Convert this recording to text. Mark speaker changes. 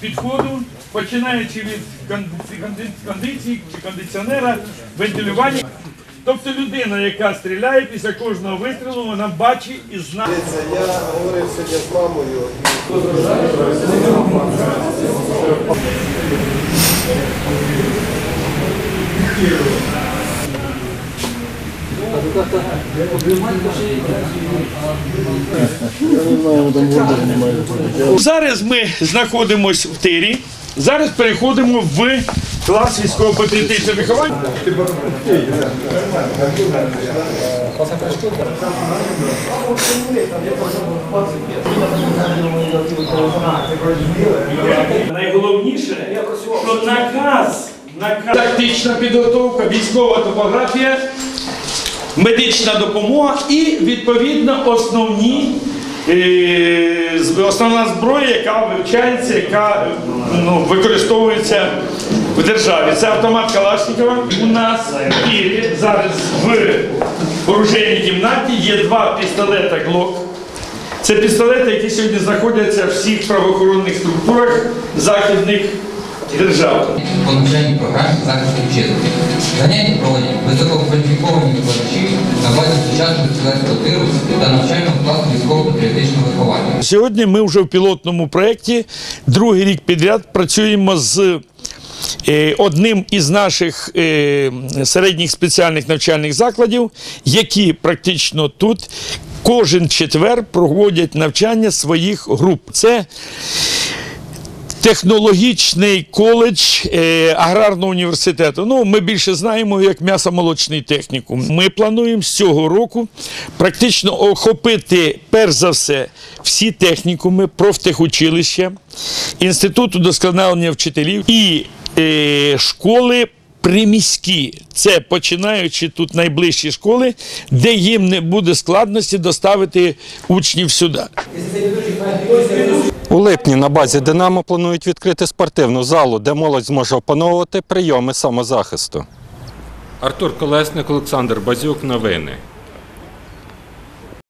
Speaker 1: підходу, починаючи від кондиції чи кондиціонера, вентилювання. Тобто людина, яка стріляє після кожного вистрілу, вона бачить і знає.
Speaker 2: Я говорив сьогодні з мамою.
Speaker 1: Зараз ми знаходимося в тирі. Зараз переходимо в клас військово-патріотичного виховання. Найголовніше, що наказ, наказ, тактична підготовка, військова топографія, медична допомога і відповідно основні. е, Основна зброя, яка вивчається, яка ну, використовується в державі. Це автомат Калашникова. У нас в зараз в оружейній кімнаті є два пістолета Глок. Це пістолети, які сьогодні знаходяться в всіх правоохоронних структурах західних держав.
Speaker 3: по навчальній програмі захисту вітчизни. Заняття проводять висококваліфіковані викладачі на базі сучасного стрілецького тиру та навчального класу військово-патріотичного виховання.
Speaker 1: Сьогодні ми вже в пілотному проєкті другий рік підряд працюємо з е, одним із наших е, середніх спеціальних навчальних закладів, які практично тут кожен четвер проводять навчання своїх груп. Це Технологічний коледж е, аграрного університету. Ну, ми більше знаємо як м'ясомолочний технікум. Ми плануємо з цього року практично охопити, перш за все, всі технікуми, профтехучилища, інститут удосконалення вчителів і е, школи. Приміські, це починаючи тут найближчі школи, де їм не буде складності доставити учнів сюди.
Speaker 4: У липні на базі Динамо планують відкрити спортивну залу, де молодь зможе опановувати прийоми самозахисту.
Speaker 5: Артур Колесник, Олександр Базюк. Новини.